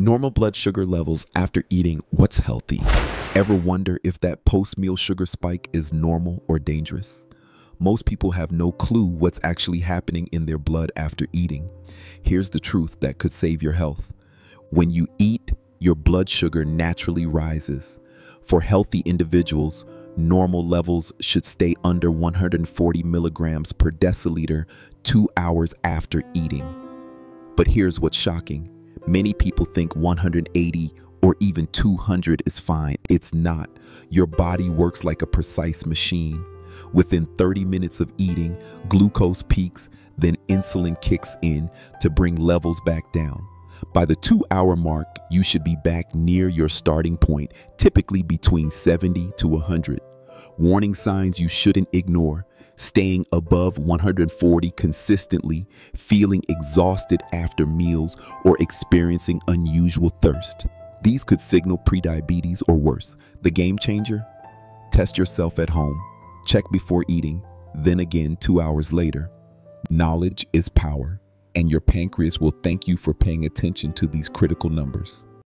Normal blood sugar levels after eating what's healthy. Ever wonder if that post meal sugar spike is normal or dangerous? Most people have no clue what's actually happening in their blood after eating. Here's the truth that could save your health. When you eat, your blood sugar naturally rises. For healthy individuals, normal levels should stay under 140 milligrams per deciliter two hours after eating. But here's what's shocking Many people think 180 or even 200 is fine. It's not. Your body works like a precise machine. Within 30 minutes of eating, glucose peaks, then insulin kicks in to bring levels back down. By the two hour mark, you should be back near your starting point, typically between 70 to 100. Warning signs you shouldn't ignore staying above 140 consistently, feeling exhausted after meals, or experiencing unusual thirst. These could signal prediabetes or worse. The game changer? Test yourself at home. Check before eating, then again two hours later. Knowledge is power, and your pancreas will thank you for paying attention to these critical numbers.